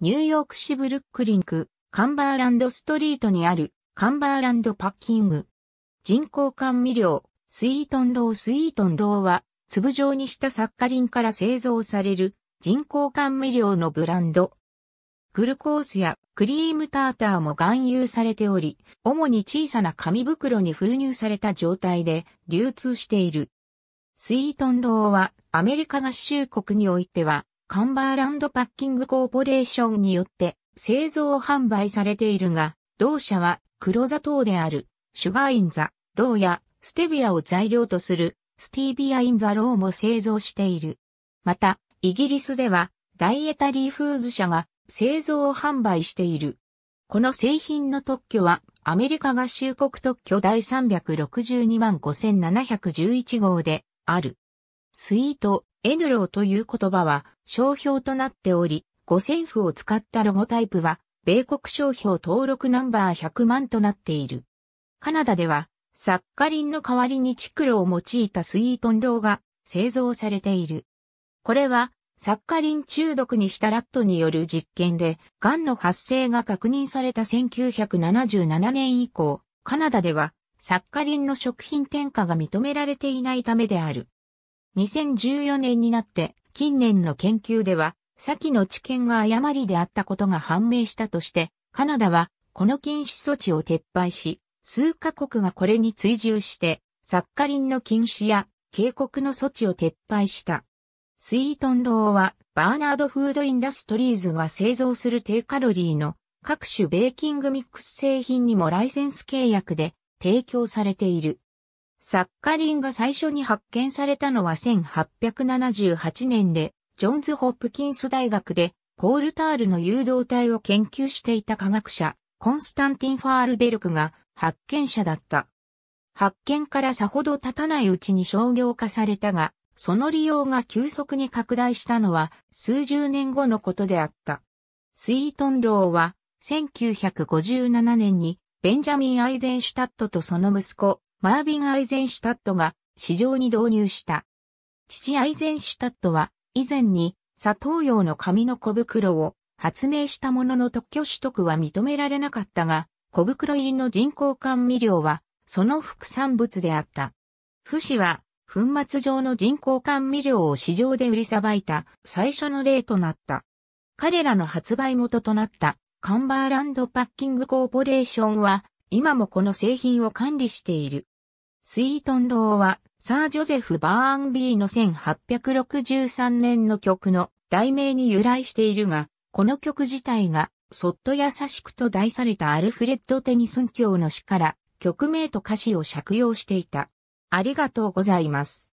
ニューヨーク市ブルックリン区、カンバーランドストリートにあるカンバーランドパッキング。人工甘味料、スイートンロースイートンローは、粒状にしたサッカリンから製造される人工甘味料のブランド。グルコースやクリームターターも含有されており、主に小さな紙袋に封入された状態で流通している。スイートンローはアメリカ合衆国においてはカンバーランドパッキングコーポレーションによって製造販売されているが、同社は黒砂糖であるシュガーインザ、ローやステビアを材料とするスティービアインザローも製造している。また、イギリスではダイエタリーフーズ社が製造販売している。この製品の特許はアメリカ合衆国特許第362万5711号である。スイート、エヌローという言葉は商標となっており、五線譜を使ったロゴタイプは、米国商標登録ナンバー100万となっている。カナダでは、サッカリンの代わりにチクロを用いたスイートンローが製造されている。これは、サッカリン中毒にしたラットによる実験で、癌の発生が確認された1977年以降、カナダでは、サッカリンの食品添加が認められていないためである。2014年になって近年の研究では先の知見が誤りであったことが判明したとしてカナダはこの禁止措置を撤廃し数カ国がこれに追従してサッカリンの禁止や警告の措置を撤廃した。スイートンローはバーナードフードインダストリーズが製造する低カロリーの各種ベーキングミックス製品にもライセンス契約で提供されている。サッカリンが最初に発見されたのは1878年で、ジョンズ・ホップキンス大学でコールタールの誘導体を研究していた科学者、コンスタンティン・ファールベルクが発見者だった。発見からさほど経たないうちに商業化されたが、その利用が急速に拡大したのは数十年後のことであった。スイートンローは1957年にベンジャミン・アイゼンシュタットとその息子マービン・アイゼンシュタットが市場に導入した。父アイゼンシュタットは以前に砂糖用の紙の小袋を発明したものの特許取得は認められなかったが、小袋入りの人工甘味料はその副産物であった。不死は粉末状の人工甘味料を市場で売りさばいた最初の例となった。彼らの発売元となったカンバーランドパッキングコーポレーションは今もこの製品を管理している。スイートンローは、サー・ジョゼフ・バーンビーの1863年の曲の題名に由来しているが、この曲自体が、そっと優しくと題されたアルフレッド・テニスン教の詩から、曲名と歌詞を借用していた。ありがとうございます。